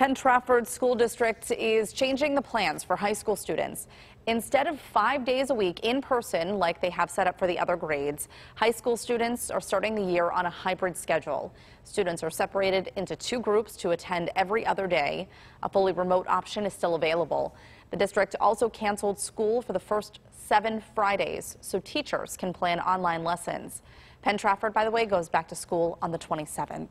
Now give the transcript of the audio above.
Penn Trafford School District is changing the plans for high school students. Instead of five days a week in person, like they have set up for the other grades, high school students are starting the year on a hybrid schedule. Students are separated into two groups to attend every other day. A fully remote option is still available. The district also canceled school for the first seven Fridays so teachers can plan online lessons. Penn Trafford, by the way, goes back to school on the 27th.